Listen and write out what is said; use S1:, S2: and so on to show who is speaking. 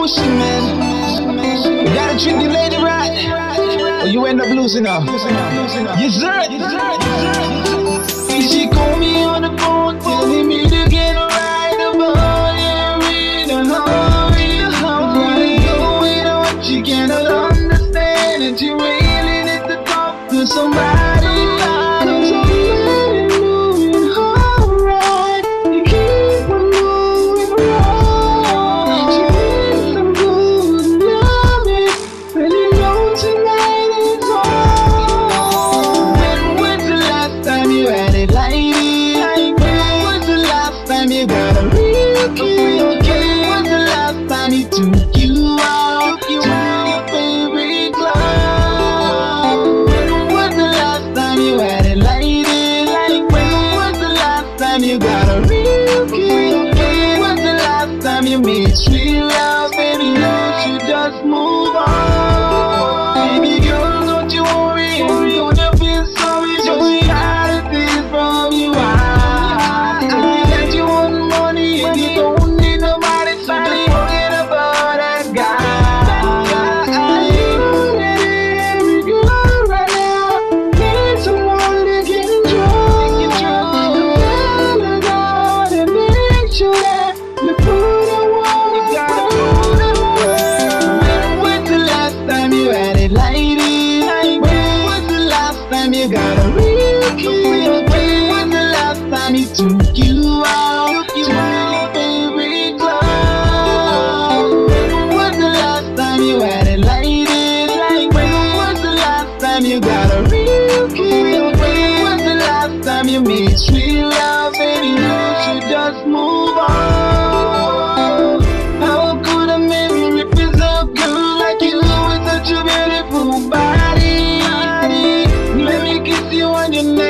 S1: what she. You gotta treat your lady right, or you end up losing her. Yes, sir. And She called me on the phone, telling me to get a ride up on. she cannot understand, and she really needs to talk to somebody you meet, sweet love, baby, you should just move on. time you got a real kid? When's the last time you meet sweet love and you should just move on? How could a rip it's such a beautiful body. Let me kiss you on your neck.